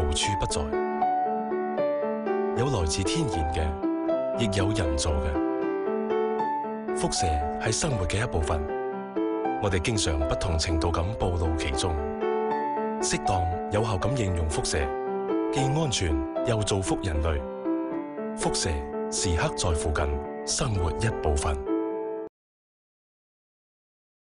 无处不在，有来自天然嘅，亦有人造嘅。辐射系生活嘅一部分，我哋经常不同程度咁暴露其中。适当有效咁应用辐射，既安全又造福人类。辐射时刻在附近，生活一部分。